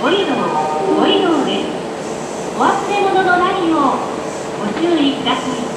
ご移動ですお忘れ物のないようご注意ください